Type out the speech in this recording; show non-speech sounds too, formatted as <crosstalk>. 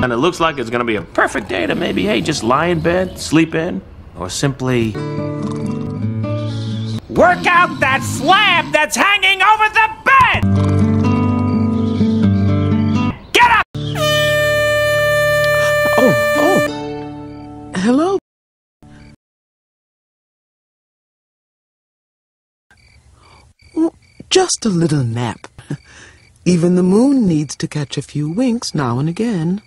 And it looks like it's gonna be a perfect day to maybe, hey, just lie in bed, sleep in, or simply work out that slab that's hanging over the bed! Get up! Oh, oh. Hello. Just a little nap. <laughs> Even the moon needs to catch a few winks now and again.